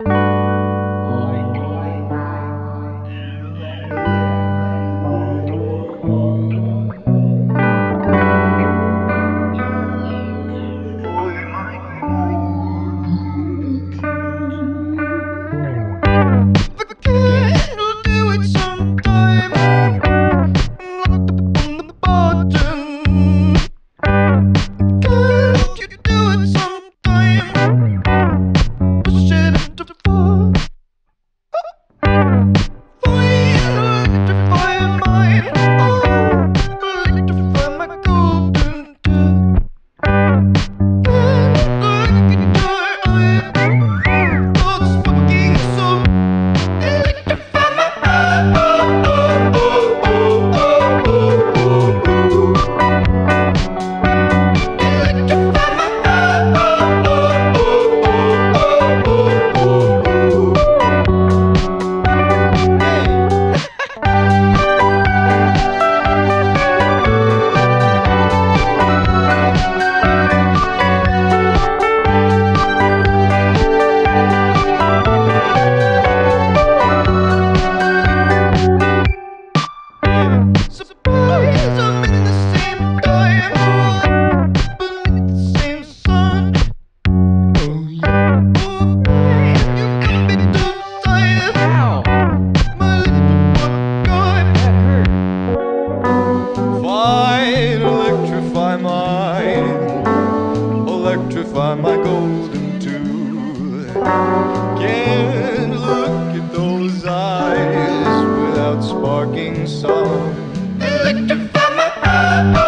you golden too. Can't look at those eyes without sparking song. Electrify my eyes.